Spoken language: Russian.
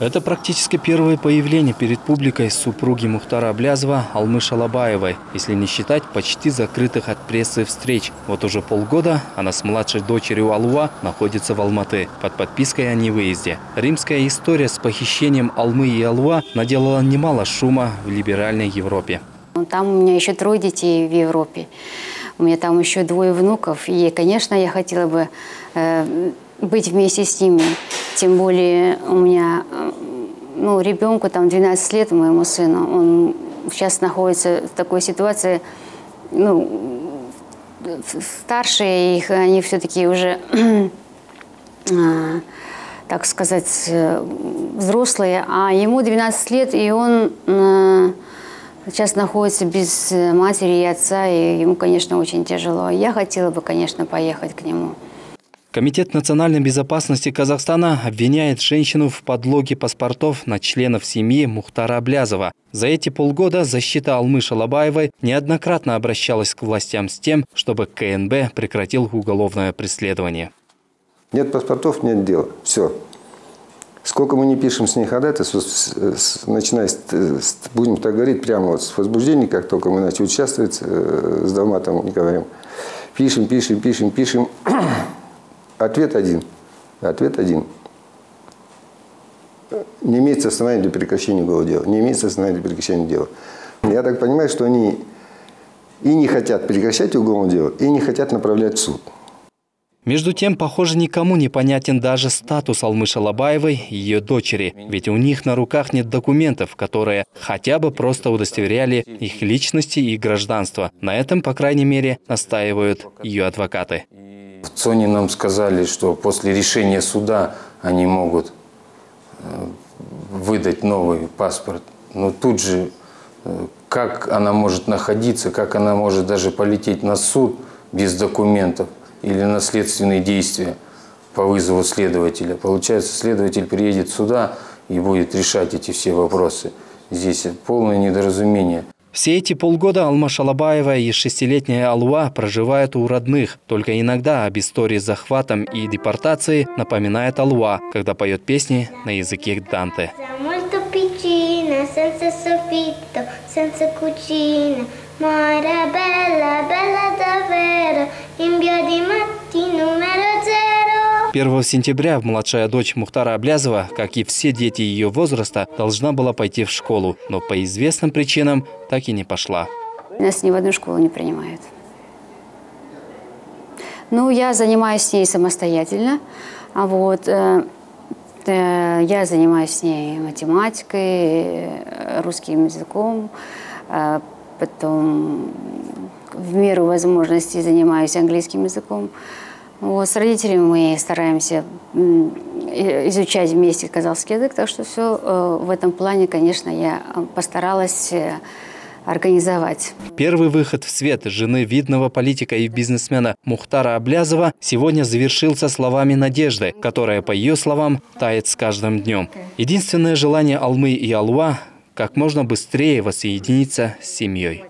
Это практически первое появление перед публикой супруги Мухтара Аблязова Алмы Шалабаевой, если не считать почти закрытых от прессы встреч. Вот уже полгода она с младшей дочерью Алуа находится в Алматы под подпиской о невыезде. Римская история с похищением Алмы и Алуа наделала немало шума в либеральной Европе. Там у меня еще трое детей в Европе. У меня там еще двое внуков. И, конечно, я хотела бы э, быть вместе с ними. Тем более у меня, ну, ребенку там 12 лет, моему сыну, он сейчас находится в такой ситуации, ну, старшие их, они все-таки уже, так сказать, взрослые, а ему 12 лет, и он сейчас находится без матери и отца, и ему, конечно, очень тяжело. Я хотела бы, конечно, поехать к нему. Комитет национальной безопасности Казахстана обвиняет женщину в подлоге паспортов на членов семьи Мухтара Аблязова. За эти полгода защита Алмы Шалабаевой неоднократно обращалась к властям с тем, чтобы КНБ прекратил уголовное преследование. Нет паспортов, нет дела. Все. Сколько мы не пишем с ней ходатайств, начиная, с, будем так говорить, прямо вот с возбуждения, как только мы начали участвовать э, с Далматом Николаем, пишем, пишем, пишем, пишем. Ответ один. Ответ один. Не имеется основания для прекращения уголовного дела. Не имеется основания для прекращения дела. Я так понимаю, что они и не хотят прекращать уголовное дело, и не хотят направлять в суд. Между тем, похоже, никому не понятен даже статус Алмы Шалабаевой и ее дочери. Ведь у них на руках нет документов, которые хотя бы просто удостоверяли их личности и гражданство. На этом, по крайней мере, настаивают ее адвокаты. В ЦОНе нам сказали, что после решения суда они могут э, выдать новый паспорт. Но тут же, э, как она может находиться, как она может даже полететь на суд без документов или на следственные действия по вызову следователя. Получается, следователь приедет сюда и будет решать эти все вопросы. Здесь полное недоразумение. Все эти полгода Алма Шалабаева и шестилетняя Алуа проживают у родных. Только иногда об истории с захватом и депортацией напоминает Алуа, когда поет песни на языке Данте. Mara bella, bella 1 сентября младшая дочь Мухтара Аблязова, как и все дети ее возраста, должна была пойти в школу, но по известным причинам так и не пошла. Нас ни в одну школу не принимают. Ну, я занимаюсь с ней самостоятельно. А вот э, э, я занимаюсь с ней математикой, э, русским языком, э, потом в меру возможностей занимаюсь английским языком. Вот, с родителями мы стараемся изучать вместе казахский язык, так что все э, в этом плане, конечно, я постаралась э, организовать. Первый выход в свет жены видного политика и бизнесмена Мухтара Аблязова сегодня завершился словами надежды, которая, по ее словам, тает с каждым днем. Единственное желание Алмы и Алуа – как можно быстрее воссоединиться с семьей.